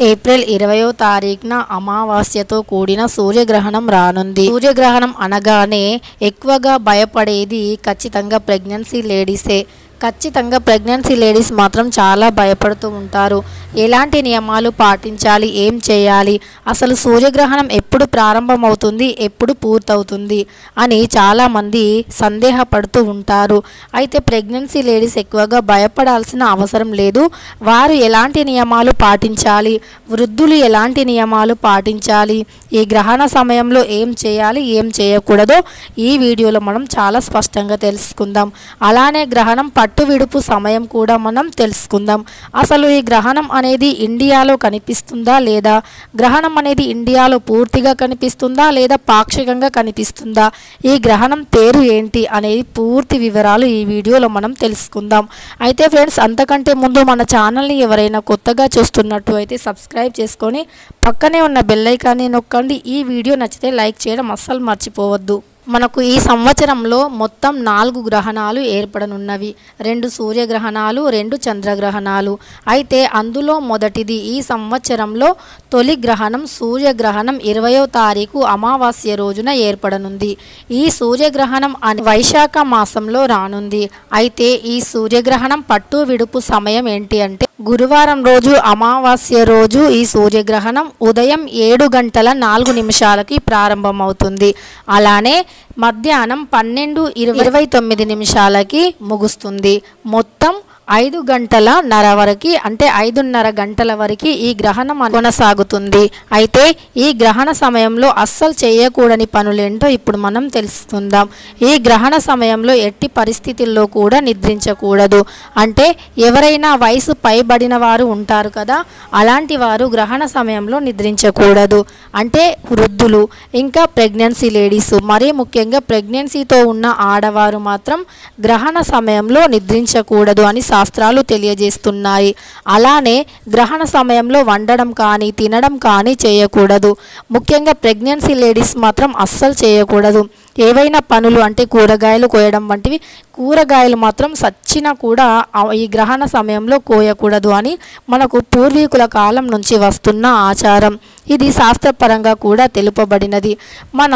April ఇరవయో తారీఖున అమావాస్యతో కూడిన సూర్యగ్రహణం రానుంది. సూర్యగ్రహణం అనగానే ఎక్కువగా భయపడేది ఖచ్చితంగా ప్రెగ్నెన్సీ లేడీసే. ఖచ్చితంగా ప్రెగ్నెన్సీ లేడీస్ మాత్రం చాలా భయపడుతూ ఉంటారు. ఎలాంటి నియమాలు పాటించాలి? ఏం చేయాలి? అసలు సూర్యగ్రహణం ఎప్పుడు ప్రారంభమవుతుంది? ఎప్పుడు పూర్తవుతుంది? అని చాలామంది సందేహపడుతూ ఉంటారు. అయితే ప్రెగ్నెన్సీ లేడీస్ ఎక్కువగా భయపడాల్సిన అవసరం లేదు. వారు ఎలాంటి నియమాలు పాటించాలి? వృద్ధులు ఎలాంటి నియమాలు పాటించాలి? ఈ గ్రహణ సమయంలో ఏం చేయాలి? ఏం చేయకూడదో ఈ వీడియోలో మనం చాలా స్పష్టంగా తెలుసుకుందాం. అలానే గ్రహణం పట్టు విడుపు సమయం కూడా మనం తెలుసుకుందాం. అసలు ఈ గ్రహణం అనేది ఇండియాలో కనిపిస్తుందా లేదా? గ్రహణం అనేది ఇండియాలో పూర్తిగా కనిపిస్తుందా లేదా పాక్షికంగా కనిపిస్తుందా? ఈ గ్రహణం పేరు ఏంటి అనేది పూర్తి వివరాలు ఈ వీడియోలో మనం తెలుసుకుందాం. అయితే ఫ్రెండ్స్ అంతకంటే ముందు మన ఛానల్ని ఎవరైనా కొత్తగా చూస్తున్నట్టు అయితే సబ్స్క్రైబ్ చేసుకొని పక్కనే ఉన్న బెల్లైకాన్ని నొక్కండి. ఈ వీడియో నచ్చితే లైక్ చేయడం అస్సలు మర్చిపోవద్దు. మనకు ఈ సంవత్సరంలో మొత్తం నాలుగు గ్రహణాలు ఏర్పడనున్నవి. రెండు సూర్యగ్రహణాలు రెండు చంద్రగ్రహణాలు. అయితే అందులో మొదటిది ఈ సంవత్సరంలో తొలి గ్రహణం సూర్యగ్రహణం ఇరవయో తారీఖు అమావాస్య రోజున ఏర్పడనుంది. ఈ సూర్యగ్రహణం అని వైశాఖ మాసంలో రానుంది. అయితే ఈ సూర్యగ్రహణం పట్టు విడుపు సమయం ఏంటి అంటే గురువారం రోజు అమావాస్య రోజు ఈ సూర్యగ్రహణం ఉదయం ఏడు గంటల నాలుగు నిమిషాలకి ప్రారంభమవుతుంది. అలానే మధ్యాహ్నం పన్నెండు ఇరవై తొమ్మిది నిమిషాలకి ముగుస్తుంది. మొత్తం ఐదు గంటల నర వరకు అంటే ఐదున్నర గంటల వరకు ఈ గ్రహణం కొనసాగుతుంది. అయితే ఈ గ్రహణ సమయంలో అస్సలు చేయకూడని పనులేంటో ఇప్పుడు మనం తెలుసుకుందాం. ఈ గ్రహణ సమయంలో ఎట్టి పరిస్థితుల్లో కూడా నిద్రించకూడదు. అంటే ఎవరైనా వయసు పైబడిన వారు ఉంటారు కదా అలాంటి వారు గ్రహణ సమయంలో నిద్రించకూడదు. అంటే వృద్ధులు ఇంకా ప్రెగ్నెన్సీ లేడీస్ మరీ ముఖ్యంగా ప్రెగ్నెన్సీతో ఉన్న ఆడవారు మాత్రం గ్రహణ సమయంలో నిద్రించకూడదు అని శాస్త్రాలు తెలియజేస్తున్నాయి. అలానే గ్రహణ సమయంలో వండడం కానీ తినడం కానీ చేయకూడదు. ముఖ్యంగా ప్రెగ్నెన్సీ లేడీస్ మాత్రం అస్సలు చేయకూడదు. ఏవైనా పనులు అంటే కూరగాయలు కోయడం వంటివి కూరగాయలు మాత్రం సచ్చినా కూడా ఈ గ్రహణ సమయంలో కోయకూడదు అని మనకు పూర్వీకుల కాలం నుంచి వస్తున్న ఆచారం. ఇది శాస్త్రపరంగా కూడా తెలుపబడినది. మన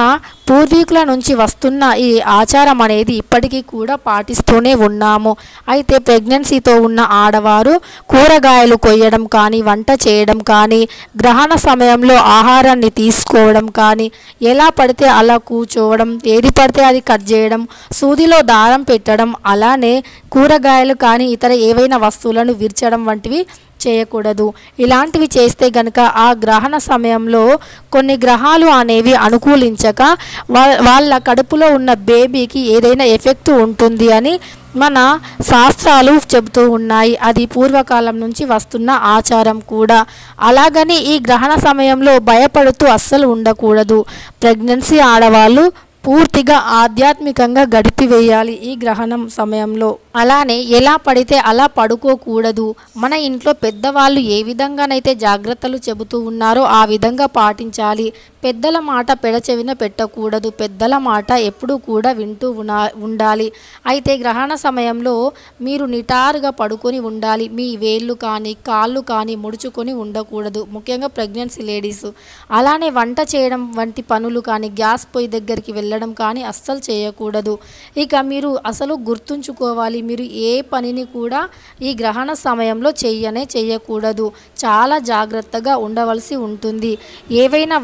పూర్వీకుల నుంచి వస్తున్న ఈ ఆచారం అనేది ఇప్పటికీ కూడా పాటిస్తూనే ఉన్నాము. అయితే ప్రెగ్నెన్సీతో ఉన్న ఆడవారు కూరగాయలు కొయ్యడం కానీ వంట చేయడం కానీ గ్రహణ సమయంలో ఆహారాన్ని తీసుకోవడం కానీ ఎలా పడితే అలా కూర్చోవడం ఏది పడితే అది కట్ చేయడం సూదిలో దారం పెట్టడం అలానే కూరగాయలు కానీ ఇతర ఏవైనా వస్తువులను విరచడం వంటివి చేయకూడదు. ఇలాంటివి చేస్తే గనుక ఆ గ్రహణ సమయంలో కొన్ని గ్రహాలు అనేవి అనుకూలించక వా- వాళ్ళ కడుపులో ఉన్న బేబీకి ఏదైనా ఎఫెక్ట్ ఉంటుంది అని మన శాస్త్రాలు చెబుతూ ఉన్నాయి. అది పూర్వకాలం నుంచి వస్తున్న ఆచారం కూడా. అలాగని ఈ గ్రహణ సమయంలో భయపడుతూ అస్సలు ఉండకూడదు. ప్రెగ్నెన్సీ ఆడవాళ్ళు పూర్తిగా ఆధ్యాత్మికంగా గడిపివేయాలి ఈ గ్రహణం సమయంలో. అలానే ఎలా పడితే అలా పడుకోకూడదు. మన ఇంట్లో పెద్దవాళ్ళు ఏ విధంగానైతే జాగ్రత్తలు చెబుతూ ఉన్నారో ఆ విధంగా పాటించాలి. పెద్దల మాట పెడచెవిన పెట్టకూడదు. పెద్దల మాట ఎప్పుడూ కూడా వింటూ ఉనా- ఉండాలి. అయితే గ్రహణ సమయంలో మీరు నిటారుగా పడుకొని ఉండాలి. మీ వేళ్ళు కానీ కాళ్ళు కానీ ముడుచుకొని ఉండకూడదు. ముఖ్యంగా ప్రెగ్నెన్సీ లేడీస్. అలానే వంట చేయడం వంటి పనులు కానీ గ్యాస్ పొయ్యి దగ్గరికి వెళ్ళడం కానీ అస్సలు చేయకూడదు. ఇక మీరు అసలు గుర్తుంచుకోవాలి. మీరు ఏ పనిని కూడా ఈ గ్రహణ సమయంలో చెయ్యనే చేయకూడదు చాలా జాగ్రత్తగా ఉండవలసి ఉంటుంది. ఏవైనా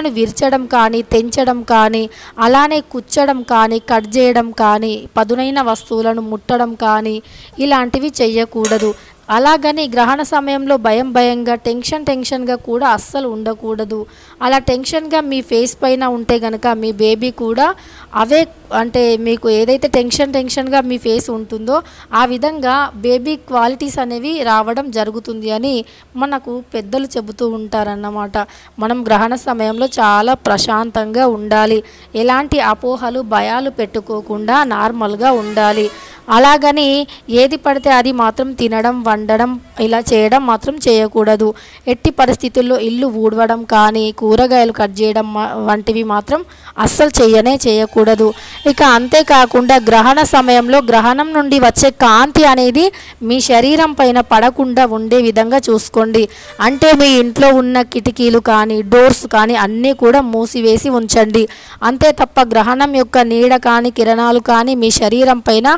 వస్తువులను విరచడం కానీ తెంచడం కానీ అలానే కుచ్చడం కానీ కట్ చేయడం కానీ పదునైన వస్తువులను ముట్టడం కానీ ఇలాంటివి చెయ్యకూడదు. అలాగని గ్రహణ సమయంలో భయం భయంగా టెన్షన్ టెన్షన్గా కూడా అస్సలు ఉండకూడదు. అలా టెన్షన్గా మీ ఫేస్ పైన ఉంటే కనుక మీ బేబీ కూడా అవే అంటే మీకు ఏదైతే టెన్షన్ టెన్షన్గా మీ ఫేస్ ఉంటుందో ఆ విధంగా బేబీ క్వాలిటీస్ అనేవి రావడం జరుగుతుంది అని మనకు పెద్దలు చెబుతూ ఉంటారన్నమాట. మనం గ్రహణ సమయంలో చాలా ప్రశాంతంగా ఉండాలి. ఎలాంటి అపోహలు భయాలు పెట్టుకోకుండా నార్మల్గా ఉండాలి. అలాగని ఏది పడితే అది మాత్రం తినడం వండడం ఇలా చేయడం మాత్రం చేయకూడదు. ఎట్టి పరిస్థితుల్లో ఇల్లు ఊడవడం కానీ కూరగాయలు కట్ చేయడం వంటివి మాత్రం అస్సలు చేయనే చేయకూడదు. ఇక అంతేకాకుండా గ్రహణ సమయంలో గ్రహణం నుండి వచ్చే కాంతి అనేది మీ శరీరం పైన పడకుండా ఉండే విధంగా చూసుకోండి. అంటే మీ ఇంట్లో ఉన్న కిటికీలు కానీ డోర్స్ కానీ అన్నీ కూడా మూసివేసి ఉంచండి. అంతే తప్ప గ్రహణం యొక్క నీడ కానీ కిరణాలు కానీ మీ శరీరం పైన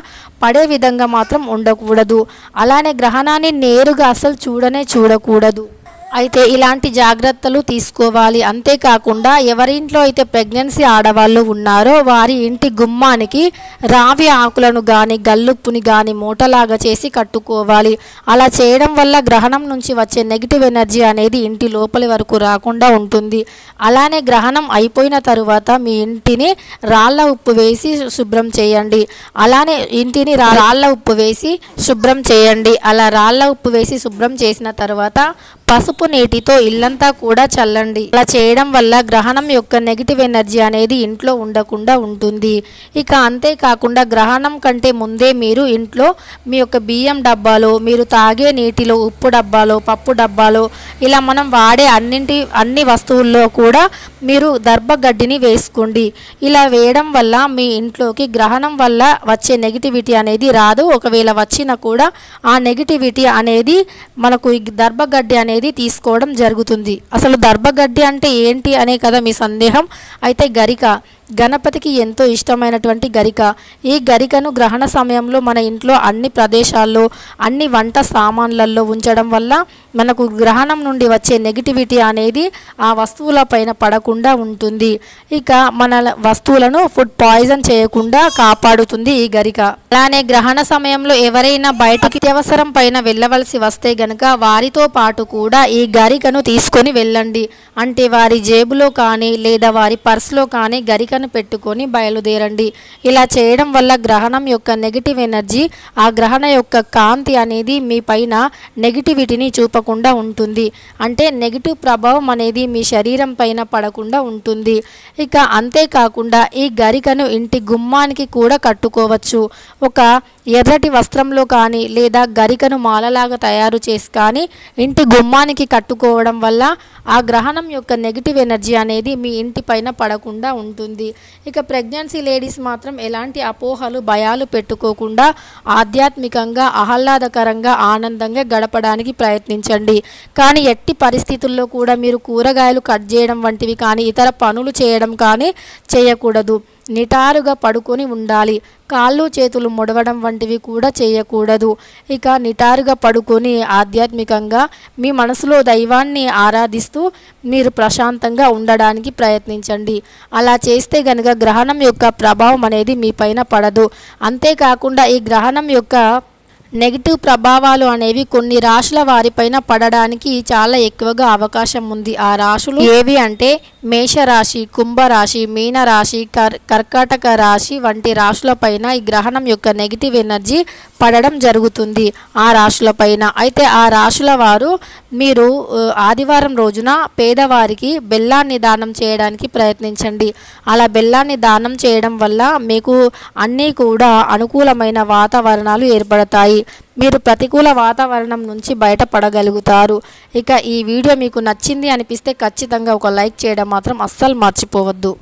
పడే విధంగా మాత్రం ఉండకూడదు. అలానే గ్రహణాన్ని నేరుగా అసలు చూడనే చూడకూడదు. అయితే ఇలాంటి జాగ్రత్తలు తీసుకోవాలి. అంతేకాకుండా ఎవరింట్లో అయితే ప్రెగ్నెన్సీ ఆడవాళ్ళు ఉన్నారో వారి ఇంటి గుమ్మానికి రావి ఆకులను కానీ గల్లుప్పుని కానీ మూటలాగా చేసి కట్టుకోవాలి. అలా చేయడం వల్ల గ్రహణం నుంచి వచ్చే నెగిటివ్ ఎనర్జీ అనేది ఇంటి లోపలి వరకు రాకుండా ఉంటుంది. అలానే గ్రహణం అయిపోయిన తరువాత మీ ఇంటిని రాళ్ళ ఉప్పు వేసి శుభ్రం చేయండి. అలానే ఇంటిని రా- రాళ్ళ ఉప్పు వేసి శుభ్రం చేయండి. అలా రాళ్ళ ఉప్పు వేసి శుభ్రం చేసిన తర్వాత పసుపు నీటితో ఇల్లంతా కూడా చల్లండి. అలా చేయడం వల్ల గ్రహణం యొక్క నెగిటివ్ ఎనర్జీ అనేది ఇంట్లో ఉండకుండా ఉంటుంది. ఇక అంతేకాకుండా గ్రహణం కంటే ముందే మీరు ఇంట్లో మీ యొక్క బియ్యం డబ్బాలో మీరు తాగే నీటిలో ఉప్పు డబ్బాలో పప్పు డబ్బాలో ఇలా మనం వాడే అన్నింటి అన్ని వస్తువుల్లో కూడా మీరు దర్భగడ్డిని వేసుకోండి. ఇలా వేయడం వల్ల మీ ఇంట్లోకి గ్రహణం వల్ల వచ్చే నెగిటివిటీ అనేది రాదు. ఒకవేళ వచ్చినా కూడా ఆ నెగిటివిటీ అనేది మనకు దర్భగడ్డి అనేది తీసుకోవడం జరుగుతుంది. అసలు దర్భగడ్డి అంటే ఏంటి అనే కదా మీ సందేహం? అయితే గరిక గణపతికి ఎంతో ఇష్టమైనటువంటి గరిక. ఈ గరికను గ్రహణ సమయంలో మన ఇంట్లో అన్ని ప్రదేశాల్లో అన్ని వంట సామాన్లలో ఉంచడం వల్ల మనకు గ్రహణం నుండి వచ్చే నెగిటివిటీ అనేది ఆ వస్తువుల పైన పడకుండా ఉంటుంది. ఇక మన వస్తువులను ఫుడ్ పాయిజన్ చేయకుండా కాపాడుతుంది ఈ గరిక. అలానే గ్రహణ సమయంలో ఎవరైనా బయటకి అత్యవసరం పైన వెళ్ళవలసి వస్తే గనుక వారితో పాటు కూడా ఈ గరికను తీసుకొని వెళ్ళండి. అంటే వారి జేబులో కానీ లేదా వారి పర్సులో కానీ గరికను పెట్టుకొని బయలుదేరండి. ఇలా చేయడం వల్ల గ్రహణం యొక్క నెగిటివ్ ఎనర్జీ ఆ గ్రహణ యొక్క కాంతి అనేది మీ పైన నెగిటివిటీని చూపకుండా ఉంటుంది. అంటే నెగిటివ్ ప్రభావం అనేది మీ శరీరం పైన పడకుండా ఉంటుంది. ఇక అంతేకాకుండా ఈ గరికను ఇంటి గుమ్మానికి కూడా కట్టుకోవచ్చు. ఒక ఎర్రటి వస్త్రంలో కానీ లేదా గరికను మాలలాగా తయారు చేసి కానీ ఇంటి గుమ్మానికి కట్టుకోవడం వల్ల ఆ గ్రహణం యొక్క నెగిటివ్ ఎనర్జీ అనేది మీ ఇంటి పైన పడకుండా ఉంటుంది. ఇక ప్రెగ్నెన్సీ లేడీస్ మాత్రం ఎలాంటి అపోహలు భయాలు పెట్టుకోకుండా ఆధ్యాత్మికంగా ఆహ్లాదకరంగా ఆనందంగా గడపడానికి ప్రయత్నించండి. కానీ ఎట్టి పరిస్థితుల్లో కూడా మీరు కూరగాయలు కట్ చేయడం వంటివి కానీ ఇతర పనులు చేయడం కానీ చేయకూడదు. నిటారుగా పడుకొని ఉండాలి. కాళ్ళు చేతులు ముడవడం వంటివి కూడా చేయకూడదు. ఇక నిటారుగా పడుకొని ఆధ్యాత్మికంగా మీ మనసులో దైవాన్ని ఆరాధిస్తూ మీరు ప్రశాంతంగా ఉండడానికి ప్రయత్నించండి. అలా చేస్తే గనుక గ్రహణం యొక్క ప్రభావం అనేది మీ పైన పడదు. అంతేకాకుండా ఈ గ్రహణం యొక్క నెగిటివ్ ప్రభావాలు అనేవి కొన్ని రాశుల వారిపైన పడడానికి చాలా ఎక్కువగా అవకాశం ఉంది. ఆ రాశులు ఏవి అంటే మేషరాశి కుంభరాశి మీనరాశి కర్ కర్కాటక రాశి వంటి రాశులపైన ఈ గ్రహణం యొక్క నెగిటివ్ ఎనర్జీ పడడం జరుగుతుంది. ఆ రాశులపైన అయితే ఆ రాశుల వారు మీరు ఆదివారం రోజున పేదవారికి బెల్లాన్ని దానం చేయడానికి ప్రయత్నించండి. అలా బెల్లాన్ని దానం చేయడం వల్ల మీకు అన్నీ కూడా అనుకూలమైన వాతావరణాలు ఏర్పడతాయి. మీరు ప్రతికూల వాతావరణం నుంచి బయటపడగలుగుతారు. ఇక ఈ వీడియో మీకు నచ్చింది అనిపిస్తే ఖచ్చితంగా ఒక లైక్ చేయడం మాత్రం అస్సలు మర్చిపోవద్దు.